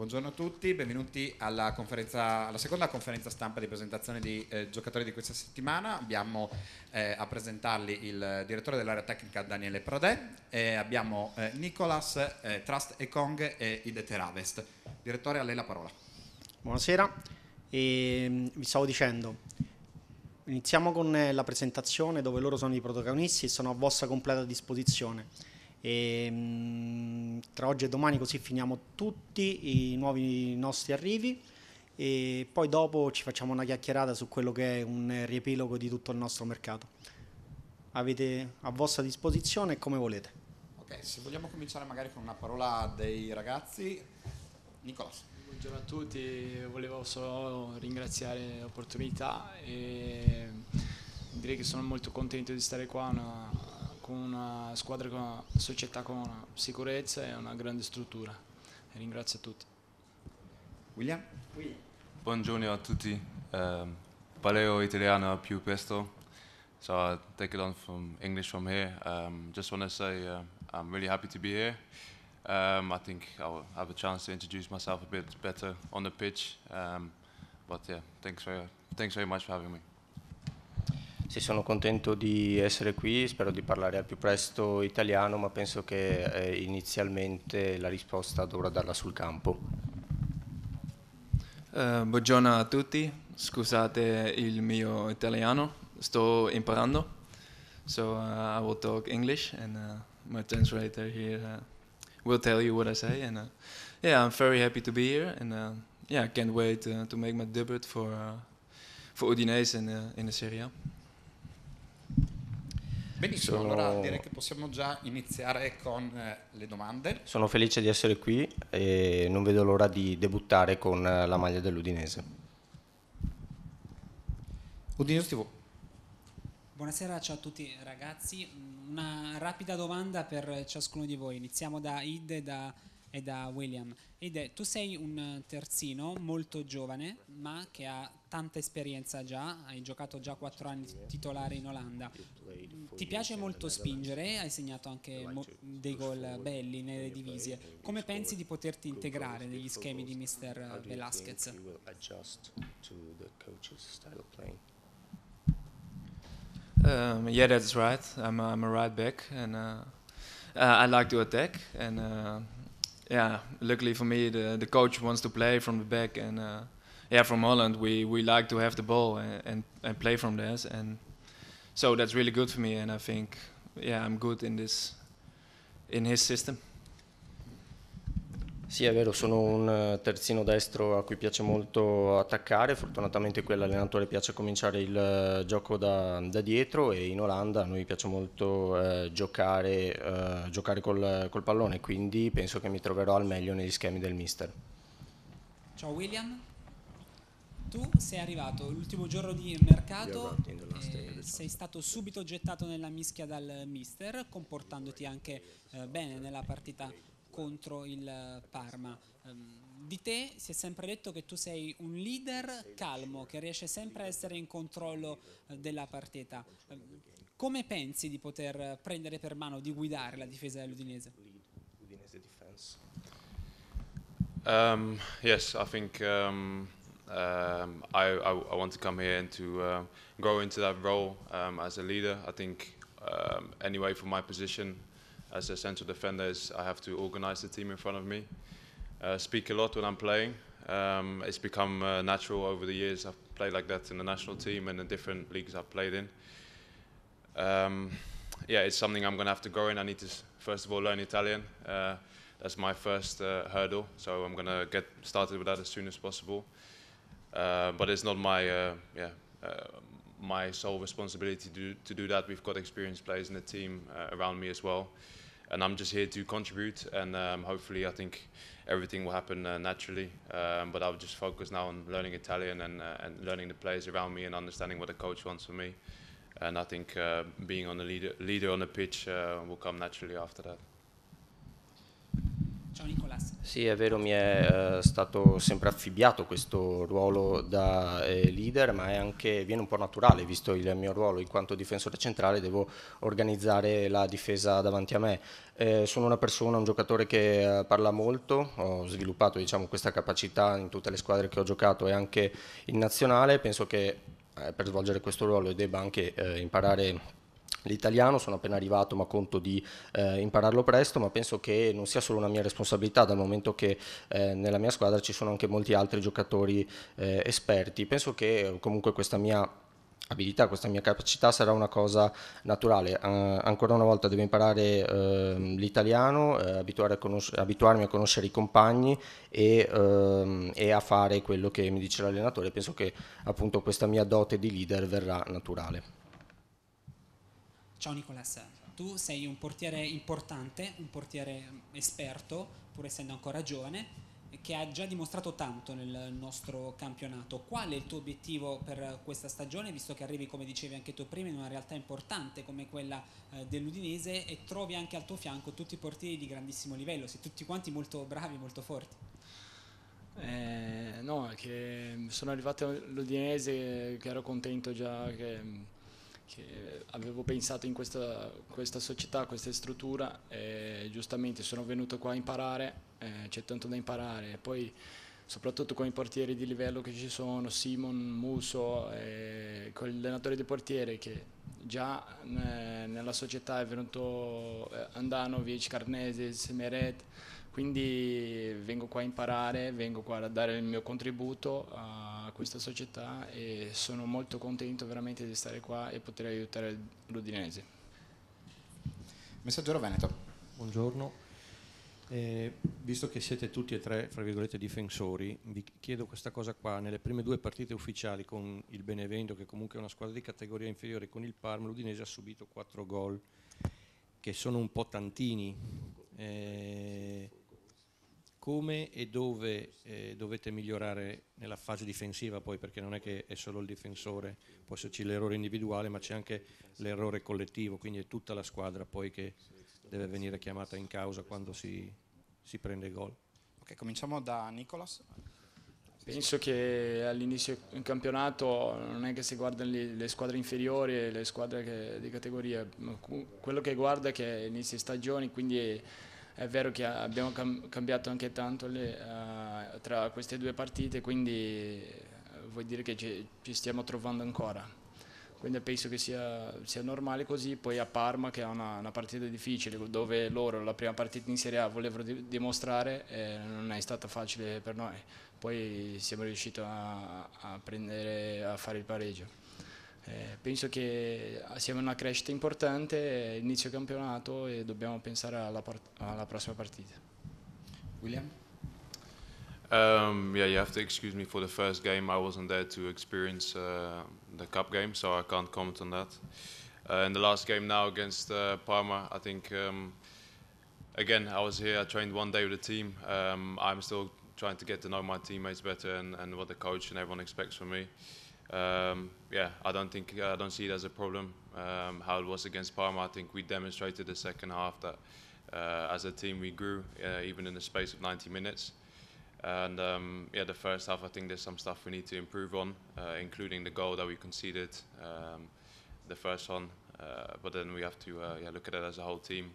Buongiorno a tutti, benvenuti alla, alla, seconda conferenza stampa di presentazione di eh, giocatori di questa settimana. Abbiamo eh, a presentarli il direttore dell'area tecnica Daniele Prodè e abbiamo eh, Nicolas, eh, Trust e Kong e Ide Teravest. Direttore, a lei la parola. Buonasera, e, mm, vi stavo dicendo, iniziamo con eh, la presentazione dove loro sono i protagonisti e sono a vostra completa disposizione e, ehm, tra oggi e domani così finiamo tutti i nuovi nostri arrivi e poi dopo ci facciamo una chiacchierata su quello che è un riepilogo di tutto il nostro mercato. Avete a vostra disposizione come volete. Ok, se vogliamo cominciare magari con una parola dei ragazzi, Nicolas. Buongiorno a tutti, volevo solo ringraziare l'opportunità e direi che sono molto contento di stare qua, una, con una squadra, con una società con una sicurezza e una grande struttura. E ringrazio a tutti. William? Buongiorno a tutti. Um, parlerò italiano più presto. So I'll take it on from English from here. Um, just want to say uh, I'm really happy to be here. Um, I think I'll have a chance to introduce myself a bit better on the pitch. Um, but yeah, thanks very, thanks very much for having me. Sì, sono contento di essere qui, spero di parlare al più presto italiano, ma penso che eh, inizialmente la risposta dovrò darla sul campo. Uh, buongiorno a tutti, scusate il mio italiano, sto imparando. So uh, I will talk English and uh, my translator here will tell you what I say. And yeah, I'm very happy to be here and yeah, I can't wait to make my debut for, for Udinese in, in the Serie A. Benissimo, sono... allora direi che possiamo già iniziare con eh, le domande. Sono felice di essere qui e non vedo l'ora di debuttare con eh, la maglia dell'Udinese. Udinese TV. Buonasera, ciao a tutti ragazzi. Una rapida domanda per ciascuno di voi. Iniziamo da Id e da e da William. Ed è, tu sei un terzino molto giovane, ma che ha tanta esperienza già, hai giocato già quattro anni titolare in Olanda. Ti piace molto spingere, hai segnato anche dei gol belli nelle divisie. Come pensi di poterti integrare negli schemi di Mr. Velasquez? Um, yeah, that's right. I'm a, I'm a right back, and uh, uh, I like to attack, and uh, yeah, luckily for me, the the coach wants to play from the back, and uh, yeah, from Holland we, we like to have the ball and, and, and play from there, and so that's really good for me, and I think yeah, I'm good in this in his system. Sì, è vero, sono un eh, terzino destro a cui piace molto attaccare, fortunatamente qui all'allenatore piace cominciare il eh, gioco da, da, dietro e in Olanda a noi piace molto eh, giocare, eh, giocare col, col, pallone, quindi penso che mi troverò al meglio negli schemi del mister. Ciao William, tu sei arrivato l'ultimo giorno di mercato, eh, sei stato subito gettato nella mischia dal mister, comportandoti anche eh, bene nella partita contro il Parma. Ehm, di te si è sempre detto che tu sei un leader calmo, che riesce sempre a essere in controllo eh, della partita. Ehm, come pensi di poter prendere per mano, di guidare la difesa dell'Udinese? Um, yes, I think um, um, I, I, I, want to come here and to uh, grow into that role um, as a leader. I think um, anyway, for my position, as a central defender is I have to organize the team in front of me. Uh, speak a lot when I'm playing. Um, it's become uh, natural over the years. I've played like that in the national team and in different leagues I've played in. Um, yeah, it's something I'm going to have to grow in. I need to first of all learn Italian. Uh, that's my first uh, hurdle, so I'm going to get started with that as soon as possible. Uh, but it's not my uh, yeah my sole responsibility to do, to do that. We've got experienced players in the team around me as well and I'm just here to contribute. And um, hopefully, I think everything will happen uh, naturally. Um, but I'll just focus now on learning Italian and uh, and learning the players around me and understanding what the coach wants from me. And I think uh, being on the leader leader on the pitch uh, will come naturally after that. Ciao Nicolas. Sì, è vero, mi è eh, stato sempre affibbiato questo ruolo da eh, leader, ma anche, viene un po' naturale, visto il mio ruolo in quanto difensore centrale, devo organizzare la difesa davanti a me. Eh, sono una persona, un giocatore che eh, parla molto, ho sviluppato diciamo, questa capacità in tutte le squadre che ho giocato e anche in nazionale, penso che per svolgere questo ruolo debba anche imparare l'italiano, sono appena arrivato ma conto di eh, impararlo presto, ma penso che non sia solo una mia responsabilità dal momento che eh, nella mia squadra ci sono anche molti altri giocatori eh, esperti. Penso che comunque questa mia abilità, questa mia capacità sarà una cosa naturale. Uh, ancora una volta devo imparare uh, l'italiano, uh, abituarmi a conoscere i compagni e, ehm, e, a fare quello che mi dice l'allenatore. Penso che appunto questa mia dote di leader verrà naturale. Ciao Nicolas, tu sei un portiere importante, un portiere esperto, pur essendo ancora giovane, che ha già dimostrato tanto nel nostro campionato. Qual è il tuo obiettivo per questa stagione, visto che arrivi, come dicevi anche tu prima, in una realtà importante come quella eh, dell'Udinese e trovi anche al tuo fianco tutti i portieri di grandissimo livello, sei tutti quanti molto bravi, molto forti? Eh, no, che sono arrivato all'Udinese che ero contento già che che avevo pensato in questa, questa società, questa struttura e giustamente sono venuto qua a imparare, eh, c'è tanto da imparare, poi soprattutto con i portieri di livello che ci sono, Simon, Muso, eh, con l'allenatore di portiere che già eh, nella società è venuto eh, Andanovic, Carneses, Meret, quindi vengo qua a imparare, vengo qua a dare il mio contributo a questa società e sono molto contento veramente di stare qua e poter aiutare l'Udinese. Messaggero Veneto. Buongiorno. Eh, visto che siete tutti e tre, fra virgolette, difensori, vi chiedo questa cosa qua. Nelle prime due partite ufficiali con il Benevento, che comunque è una squadra di categoria inferiore, con il Parma, l'Udinese ha subito quattro gol, che sono un po' tantini. Eh, come e dove eh, dovete migliorare nella fase difensiva poi perché non è che è solo il difensore, può esserci l'errore individuale ma c'è anche l'errore collettivo, quindi è tutta la squadra poi che deve venire chiamata in causa quando si, si prende gol. Ok, cominciamo da Nicolas. Penso che all'inizio del campionato non è che si guardano le, squadre inferiori e le squadre che, di categoria, quello che guarda è che inizia stagioni, quindi è, vero che abbiamo cambiato anche tanto le, uh, tra queste due partite, quindi vuol dire che ci, ci stiamo trovando ancora. Quindi penso che sia, sia, normale così, poi a Parma che è una, una, partita difficile dove loro la prima partita in Serie A volevano di, dimostrare e non è stata facile per noi, poi siamo riusciti a, a, prendere, a fare il pareggio. Eh, penso che siamo in una crescita importante, inizio campionato e dobbiamo pensare alla, alla prossima partita. William? Um, yeah, you have to excuse me for the first game. I wasn't there to experience uh, the cup game, so I can't comment on that. Uh, in the last game now against uh, Parma, I think um, again I was here. I trained one day with the team. Um, I'm still trying to get to know my teammates better and, and what the coach and everyone expects from me. Um, yeah, I don't think I don't see it as a problem. Um, how it was against Parma, I think we demonstrated the second half that uh, as a team we grew uh, even in the space of 90 minutes. And um, yeah, the first half, I think there's some stuff we need to improve on, uh, including the goal that we conceded, um, the first one. Uh, but then we have to uh, yeah, look at it as a whole team.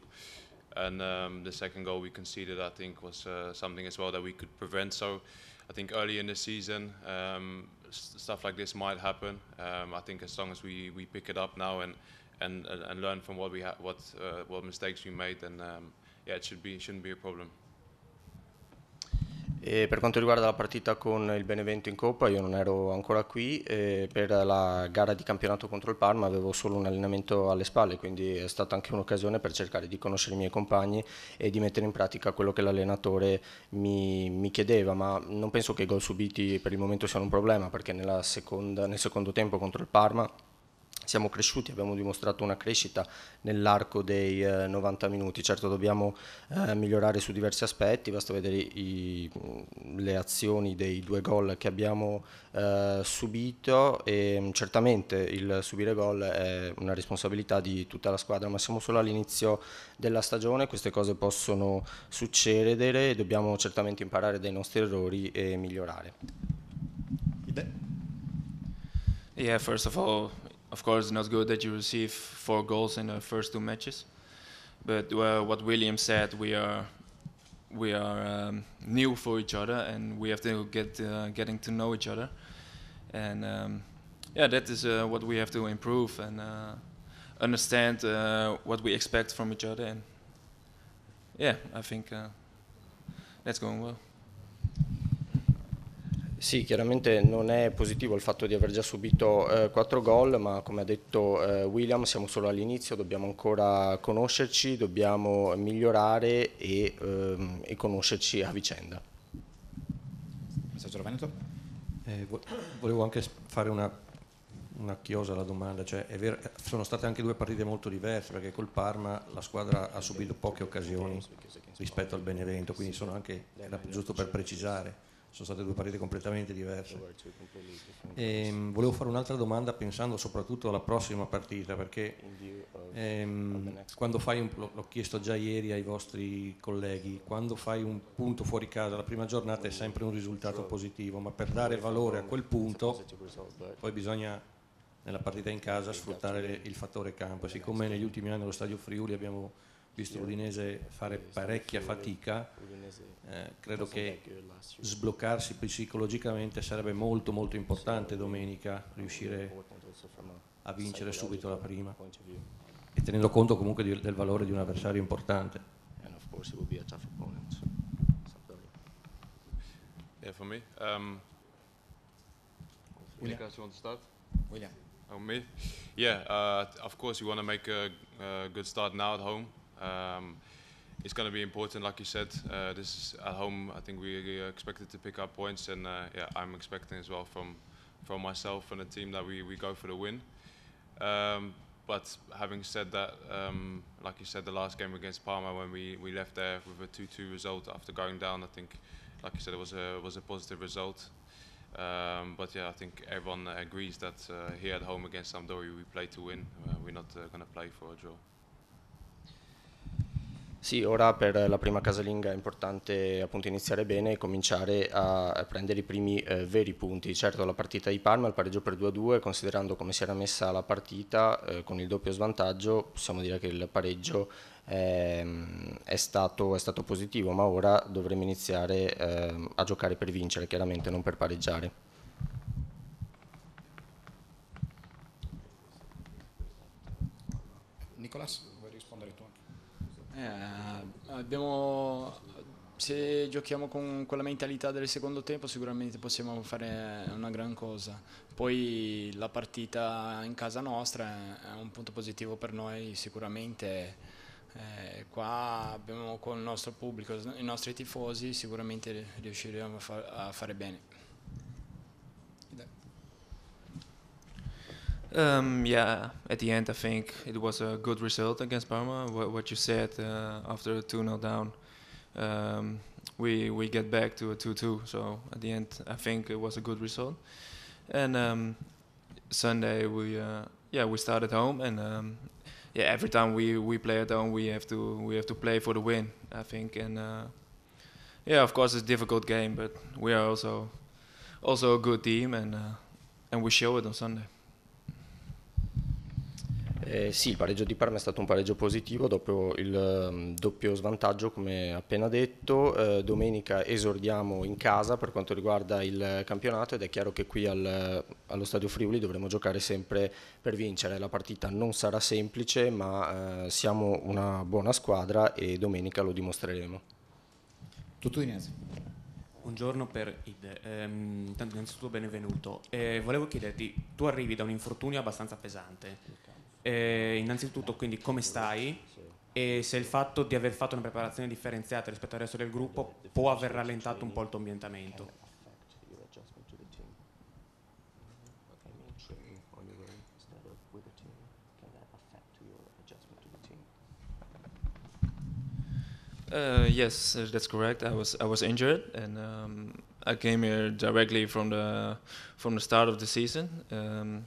And um, the second goal we conceded, I think, was uh, something as well that we could prevent. So I think early in the season, um, stuff like this might happen. Um, I think as long as we, we pick it up now and and, and learn from what we ha- what uh, what mistakes we made, then um, yeah, it should be shouldn't be a problem. E per quanto riguarda la partita con il Benevento in Coppa, io non ero ancora qui, per la gara di campionato contro il Parma avevo solo un allenamento alle spalle, quindi è stata anche un'occasione per cercare di conoscere i miei compagni e di mettere in pratica quello che l'allenatore mi, mi chiedeva, ma non penso che i gol subiti per il momento siano un problema, perché seconda, nel secondo tempo contro il Parma siamo cresciuti, abbiamo dimostrato una crescita nell'arco dei eh, 90 minuti. Certo dobbiamo eh, migliorare su diversi aspetti, basta vedere i, le azioni dei due gol che abbiamo eh, subito. E mm, certamente il subire gol è una responsabilità di tutta la squadra, ma siamo solo all'inizio della stagione, queste cose possono succedere. E dobbiamo certamente imparare dai nostri errori e migliorare. Yeah, first of all, of course, it's not good that you receive four goals in the first two matches. But what William said, we are we are um, new for each other, and we have to get uh, getting to know each other. And um, yeah, that is uh, what we have to improve and uh, understand uh, what we expect from each other. And yeah, I think uh, that's going well. Sì, chiaramente non è positivo il fatto di aver già subito eh, 4 gol, ma come ha detto eh, William siamo solo all'inizio, dobbiamo ancora conoscerci, dobbiamo migliorare e, ehm, e conoscerci a vicenda. Messaggio Veneto? Eh, volevo anche fare una, una chiosa alla domanda, cioè, vero, sono state anche due partite molto diverse perché col Parma la squadra ha subito poche occasioni rispetto al Benevento, quindi sono anche, era giusto per precisare sono state due partite completamente diverse. E, ehm, volevo fare un'altra domanda pensando soprattutto alla prossima partita, perché ehm, quando fai un, l'ho chiesto già ieri ai vostri colleghi, quando fai un punto fuori casa, la prima giornata è sempre un risultato positivo, ma per dare valore a quel punto poi bisogna nella partita in casa sfruttare il fattore campo. Siccome negli ultimi anni allo Stadio Friuli abbiamo visto l'Udinese fare parecchia fatica, eh, credo che sbloccarsi psicologicamente sarebbe molto molto importante domenica riuscire a vincere subito la prima e tenendo conto comunque di, del valore di un avversario importante. Yeah, for me. Um, William. you want to start? William. Oh, me? Yeah, uh, of course you want to make a, a good start now at home. Um, it's going to be important, like you said. Uh, this is at home. I think we are expected to pick up points, and uh, yeah, I'm expecting as well from from myself and the team that we, we go for the win. Um, but having said that, um, like you said, the last game against Parma, when we, we left there with a 2-2 result after going down, I think, like you said, it was a was a positive result. Um, but yeah, I think everyone agrees that uh, here at home against Sampdoria, we play to win. Uh, we're not uh, going to play for a draw. Sì, ora per la prima casalinga è importante appunto iniziare bene e cominciare a, prendere i primi eh, veri punti. Certo la partita di Parma, il pareggio per 2-2, considerando come si era messa la partita eh, con il doppio svantaggio, possiamo dire che il pareggio eh, è, stato, è, stato, positivo, ma ora dovremo iniziare ehm, a giocare per vincere, chiaramente non per pareggiare. Nicolas? Eh, abbiamo, se giochiamo con quella mentalità del secondo tempo sicuramente possiamo fare una gran cosa. Poi la partita in casa nostra è un punto positivo per noi sicuramente. Eh, qua abbiamo con il nostro pubblico, i nostri tifosi, sicuramente riusciremo a, far, a fare bene. Um, yeah, at the end, I think it was a good result against Parma. What, what you said uh, after 2 0 down, um, we we get back to a 2 2. So at the end, I think it was a good result. And um, Sunday, we uh, yeah we start at home, and um, yeah every time we, we play at home, we have to we have to play for the win. I think, and uh, yeah, of course it's a difficult game, but we are also also a good team, and uh, and we show it on Sunday. Eh, sì, il pareggio di Parma è stato un pareggio positivo dopo il um, doppio svantaggio, come appena detto. Eh, domenica esordiamo in casa per quanto riguarda il campionato ed è chiaro che qui al, allo Stadio Friuli dovremo giocare sempre per vincere. La partita non sarà semplice, ma eh, siamo una buona squadra e domenica lo dimostreremo. Tutto Inese. Buongiorno per Ide, ehm, innanzitutto benvenuto. Eh, volevo chiederti, tu arrivi da un infortunio abbastanza pesante eh, innanzitutto quindi come stai e se il fatto di aver fatto una preparazione differenziata rispetto al resto del gruppo può aver rallentato un po' il tuo ambientamento. Uh, yes, uh, that's correct. I was I was injured, and um, I came here directly from the from the start of the season. Um,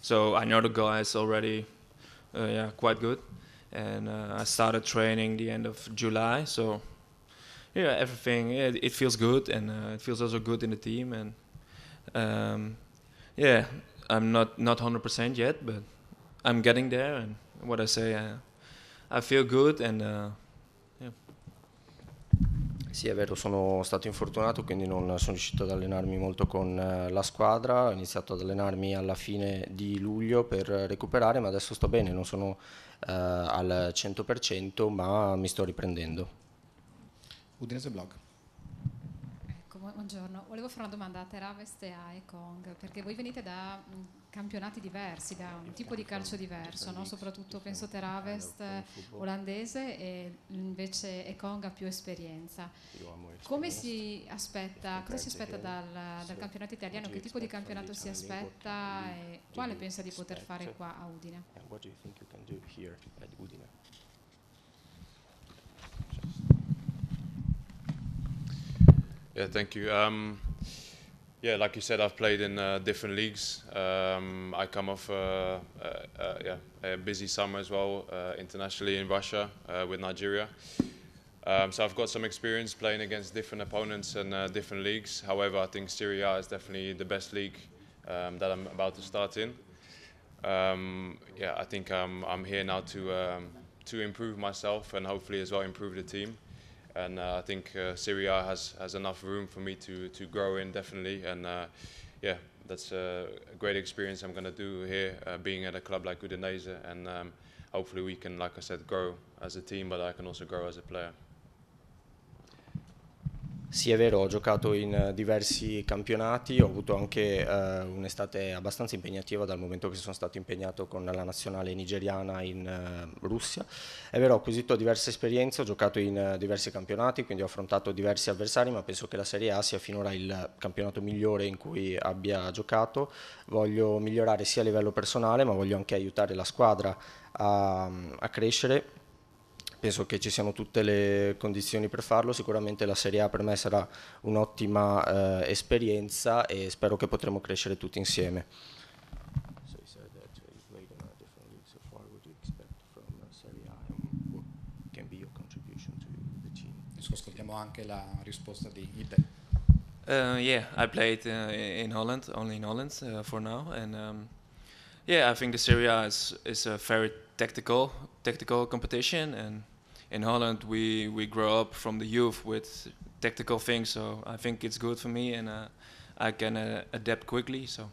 so I know the guys already yeah, quite good. And uh, I started training the end of July. So yeah, everything yeah, it feels good, and uh, it feels also good in the team. And um, yeah, I'm not not 100% yet, but I'm getting there. And what I say, uh, I feel good, and uh, Sì, è vero, sono stato infortunato, quindi non sono riuscito ad allenarmi molto con eh, la squadra. Ho iniziato ad allenarmi alla fine di luglio per recuperare, ma adesso sto bene, non sono eh, al 100%, ma mi sto riprendendo. Udinese Blog. Ecco, buongiorno. Volevo fare una domanda a Teravest e a Ekong, perché voi venite da campionati diversi, da un tipo di calcio diverso, no? soprattutto penso Teravest olandese e invece Ekong ha più esperienza. Come si aspetta, cosa si aspetta dal, dal campionato italiano? Che tipo di campionato si aspetta e quale pensa di poter fare qua a Udine? Yeah, thank you. Um, yeah, like you said, I've played in uh, different leagues. Um, I come off uh, uh, uh yeah, a busy summer as well, uh, internationally in Russia uh, with Nigeria. Um, so I've got some experience playing against different opponents and different leagues. However, I think Serie A is definitely the best league um, that I'm about to start in. Um, yeah, I think I'm, I'm here now to um, to improve myself and hopefully as well improve the team and uh, I think uh, Syria has has enough room for me to to grow in definitely, and uh, yeah, that's a great experience I'm going to do here, uh, being at a club like Udinese, and um, hopefully we can, like I said, grow as a team, but I can also grow as a player. Sì, è vero, ho giocato in eh, diversi campionati, ho avuto anche uh, un'estate abbastanza impegnativa dal momento che sono stato impegnato con la nazionale nigeriana in uh, Russia. È vero, ho acquisito diverse esperienze, ho giocato in uh, diversi campionati, quindi ho affrontato diversi avversari, ma penso che la Serie A sia finora il campionato migliore in cui abbia giocato. Voglio migliorare sia a livello personale, ma voglio anche aiutare la squadra a, a crescere penso che ci siano tutte le condizioni per farlo, sicuramente la Serie A per me sarà un'ottima eh, esperienza e spero che potremo crescere tutti insieme. Ascoltiamo anche la risposta di Ide. Uh, yeah, I played uh, in Holland, only in Holland uh, for now, and um, yeah, I think the Serie A is, is a very tactical, tactical competition, and in Holland we we grow up from the youth with tactical things, so I think it's good for me and uh, I can uh, adapt quickly. So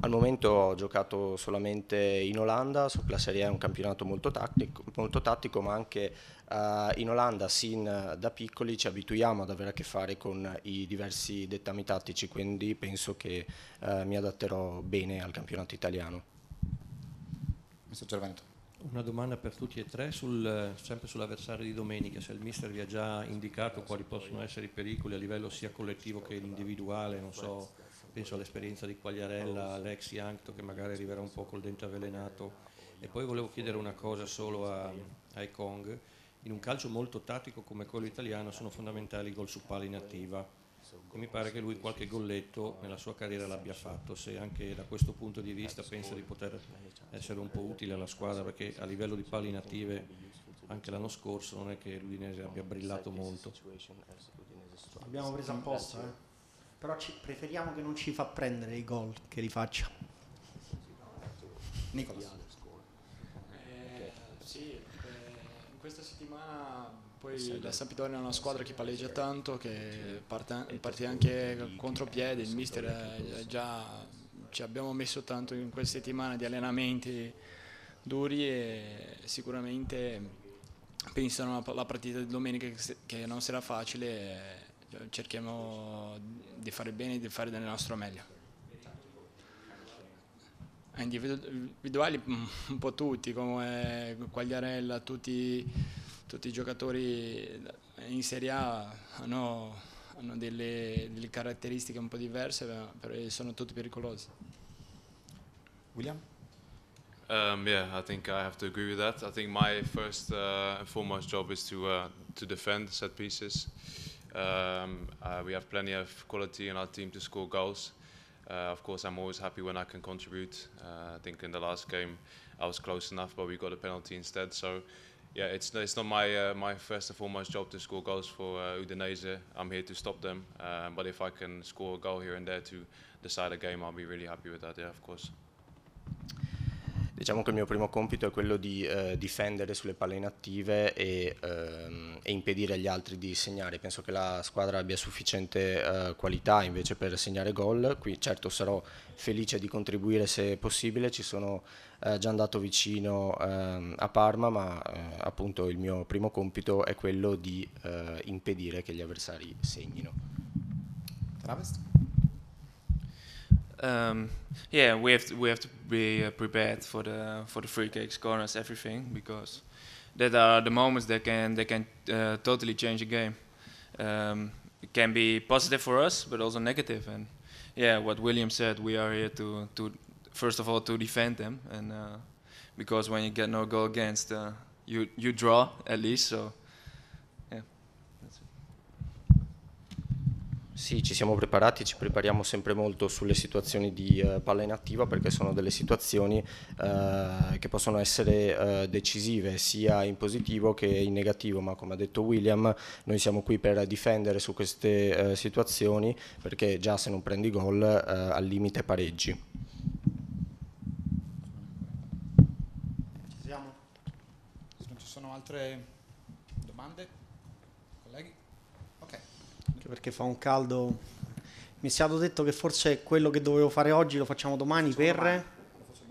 Al momento ho giocato solamente in Olanda, so che la Serie A è un campionato molto tattico, molto tattico ma anche uh, in Olanda sin da piccoli ci abituiamo ad avere a che fare con i diversi dettami tattici, quindi penso che uh, mi adatterò bene al campionato italiano. Cervento. Una domanda per tutti e tre, sul, sempre sull'avversario di domenica, se il mister vi ha già indicato quali possono essere i pericoli a livello sia collettivo che individuale, non so, penso all'esperienza di Quagliarella, Alex Yankto che magari arriverà un po' col dente avvelenato. E poi volevo chiedere una cosa solo a, a Ekong, in un calcio molto tattico come quello italiano sono fondamentali i gol su palla inattiva e mi pare che lui qualche golletto nella sua carriera l'abbia fatto, se anche da questo punto di vista pensa di poter essere un po' utile alla squadra perché a livello di palle inattive anche l'anno scorso non è che l'Udinese abbia brillato molto. Abbiamo preso apposta, eh? però ci, preferiamo che non ci fa prendere i gol che li faccia. Nicola. Eh, sì, eh, in questa settimana poi la Sampdoria è una squadra che palleggia tanto, che parte, parte anche contropiede, il mister è già ci abbiamo messo tanto in queste settimane di allenamenti duri e sicuramente pensano alla partita di domenica che non sarà facile cerchiamo di fare bene e di fare del nostro meglio. Individuali un po' tutti come Quagliarella tutti tutti i giocatori in Serie A hanno, hanno delle, delle, caratteristiche un po' diverse, però sono tutti pericolosi. William? Um, yeah, I think I have to agree with that. I think my first uh, and foremost job is to uh, to defend set pieces. Um, uh, we have plenty of quality in our team to score goals. Uh, of course, I'm always happy when I can contribute. Uh, I think in the last game I was close enough, but we got a penalty instead. So, yeah, it's it's not my uh, my first and foremost job to score goals for Udinese. I'm here to stop them. but if I can score a goal here and there to decide a game, I'll be really happy with that. Yeah, of course. Diciamo che il mio primo compito è quello di eh, difendere sulle palle inattive e, ehm, e, impedire agli altri di segnare. Penso che la squadra abbia sufficiente eh, qualità invece per segnare gol. Qui certo sarò felice di contribuire se possibile, ci sono eh, già andato vicino ehm, a Parma, ma eh, appunto il mio primo compito è quello di eh, impedire che gli avversari segnino. Travis? Um, yeah, we have to, we have to be uh, prepared for the for the free kicks, corners, everything because that are the moments that can they can uh, totally change a game. Um, it can be positive for us, but also negative. And yeah, what William said, we are here to to first of all to defend them, and uh, because when you get no goal against, uh, you you draw at least. So Sì, ci siamo preparati, ci prepariamo sempre molto sulle situazioni di uh, palla inattiva perché sono delle situazioni uh, che possono essere uh, decisive sia in positivo che in negativo, ma come ha detto William noi siamo qui per difendere su queste situazioni perché già se non prendi gol al limite pareggi. Ci siamo? Se non ci sono altre domande? Anche perché fa un caldo. Mi è stato detto che forse quello che dovevo fare oggi lo facciamo domani facciamo per... Domani.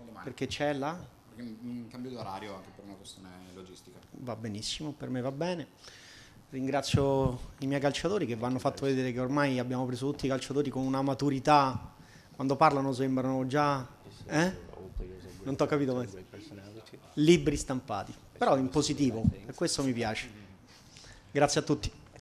domani. Perché c'è là? Perché un cambio di orario anche per una questione logistica. Va benissimo, per me va bene. Ringrazio i miei calciatori che vanno fatto vedere che ormai abbiamo preso tutti i calciatori con una maturità. Quando parlano sembrano già... Eh? Non ti ho capito mai. Libri stampati, però in positivo, e questo mi piace. Grazie a tutti.